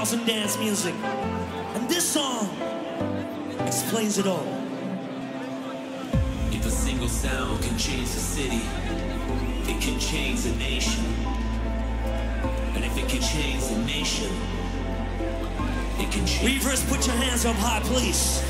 house and dance music. And this song explains it all. If a single sound can change the city, it can change the nation. And if it can change the nation, it can change. Reverse, put your hands up high, please.